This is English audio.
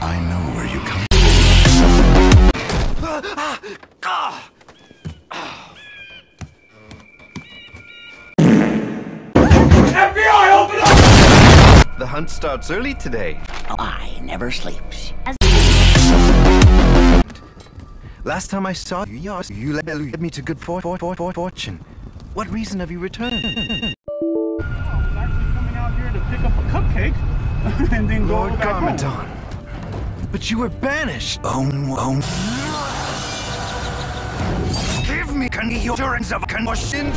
I know where you come The hunt starts early today. I never sleeps. Last time I saw you, you- you led led me to good for, for, for, for fortune. What reason have you returned? actually coming out here to pick up a cupcake and then go Lord back home. Garmadon. But you were banished. Oh, oh. Give me conditions of condition.